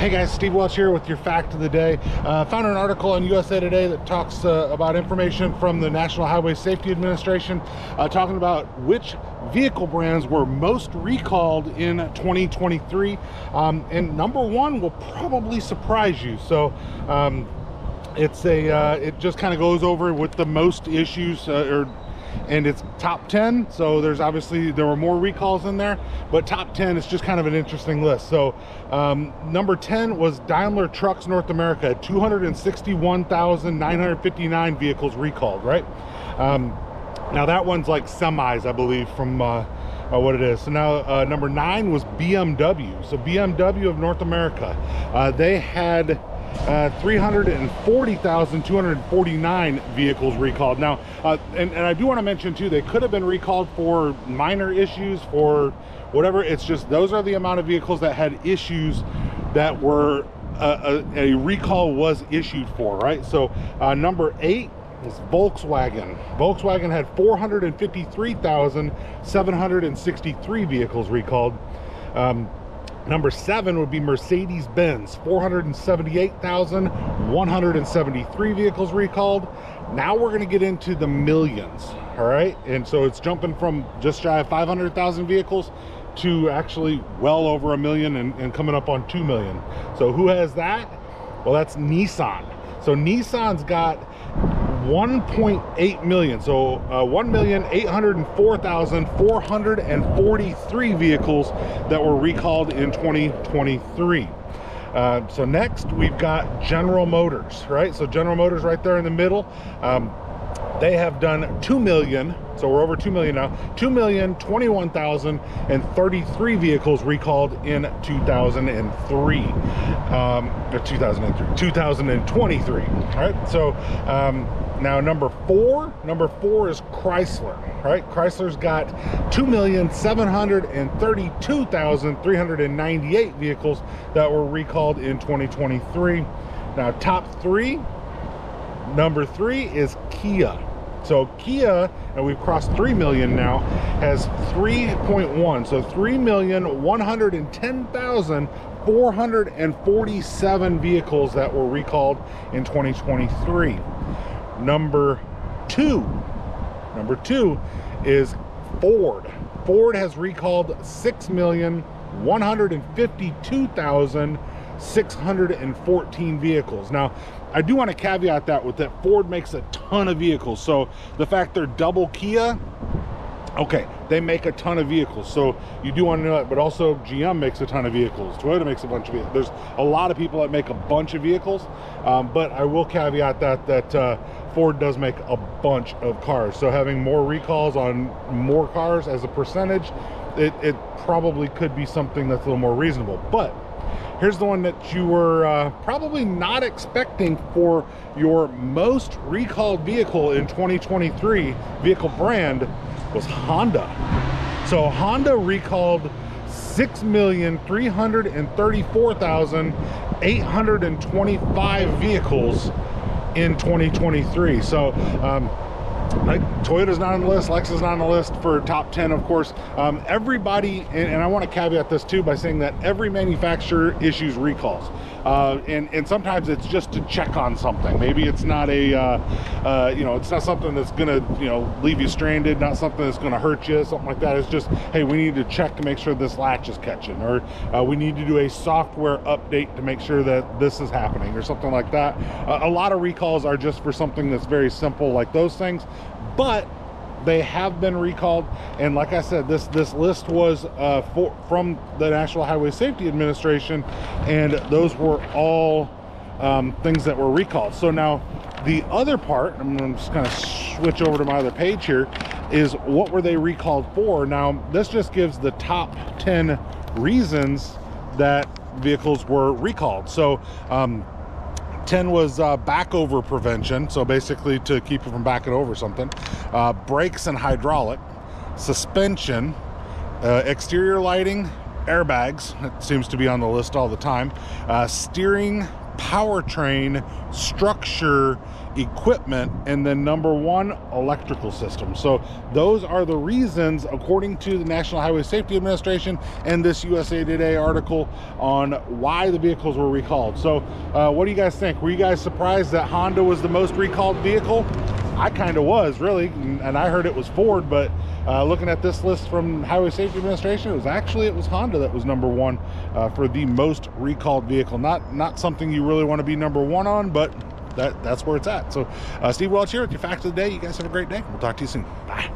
Hey guys, Steve Welch here with your fact of the day. Uh, found an article on USA Today that talks uh, about information from the National Highway Safety Administration uh, talking about which vehicle brands were most recalled in 2023. Um, and number one will probably surprise you. So um, it's a, uh, it just kind of goes over with the most issues uh, or and it's top 10 so there's obviously there were more recalls in there but top 10 is just kind of an interesting list. So um, number 10 was daimler trucks north america 261959 vehicles recalled right? Um, now that one's like semis i believe from uh, uh, what it is. So now uh, number nine was bmw so bmw of north america uh, they had uh, 340,249 vehicles recalled. Now, uh, and, and I do want to mention too, they could have been recalled for minor issues, for whatever. It's just those are the amount of vehicles that had issues that were uh, a, a, recall was issued for, right? So, uh, number eight is Volkswagen. Volkswagen had 453,763 vehicles recalled. Um, Number seven would be Mercedes-Benz, 478,173 vehicles recalled. Now we're going to get into the millions, all right? And so it's jumping from just shy of 500,000 vehicles to actually well over a million and, and coming up on 2 million. So who has that? Well, that's Nissan. So Nissan's got 1.8 million. So uh, 1,804,443 vehicles that were recalled in 2023 uh, so next we've got General Motors right? So General Motors right there in the middle. Um, they have done 2 million so we're over 2 million now 2 million 21,033 vehicles recalled in 2003 um 2003 2023 all right? So um now, number four, number four is Chrysler, right? Chrysler's got 2,732,398 vehicles that were recalled in 2023. Now, top three, number three is Kia. So Kia, and we've crossed 3 million now, has 3.1. So 3,110,447 vehicles that were recalled in 2023 number two number two is ford. Ford has recalled 6,152,614 vehicles. Now i do want to caveat that with that ford makes a ton of vehicles. So the fact they're double kia okay they make a ton of vehicles so you do want to know that but also gm makes a ton of vehicles. Toyota makes a bunch of vehicles. There's a lot of people that make a bunch of vehicles um, but i will caveat that that uh, ford does make a bunch of cars. So having more recalls on more cars as a percentage it, it probably could be something that's a little more reasonable. But here's the one that you were uh, probably not expecting for your most recalled vehicle in 2023 vehicle brand was Honda. So Honda recalled 6,334,825 vehicles in 2023. So um, like Toyota's not on the list, Lexus is not on the list for top 10, of course. Um, everybody, and, and, I want to caveat this too by saying that every manufacturer issues recalls. Uh, and, and sometimes it's just to check on something. Maybe it's not a, uh, uh, you know, it's not something that's going to, you know, leave you stranded, not something that's going to hurt you, something like that. It's just, hey, we need to check to make sure this latch is catching, or uh, we need to do a software update to make sure that this is happening, or something like that. A lot of recalls are just for something that's very simple, like those things but they have been recalled and like i said this this list was uh, for, from the national highway safety administration and those were all um, things that were recalled. So now the other part i'm to just kind of switch over to my other page here is what were they recalled for? Now this just gives the top 10 reasons that vehicles were recalled. So um, 10 was uh, back over prevention, so basically to keep you from backing over something. Uh, brakes and hydraulic, suspension, uh, exterior lighting, airbags, it seems to be on the list all the time, uh, steering, powertrain, structure, equipment, and then number one, electrical system. So those are the reasons, according to the National Highway Safety Administration and this USA Today article on why the vehicles were recalled. So uh, what do you guys think? Were you guys surprised that Honda was the most recalled vehicle? I kind of was really, and I heard it was Ford, but uh, looking at this list from Highway Safety Administration, it was actually it was Honda that was number one uh, for the most recalled vehicle. Not not something you really want to be number one on, but that that's where it's at. So, uh, Steve Welch here with your facts of the day. You guys have a great day. We'll talk to you soon. Bye.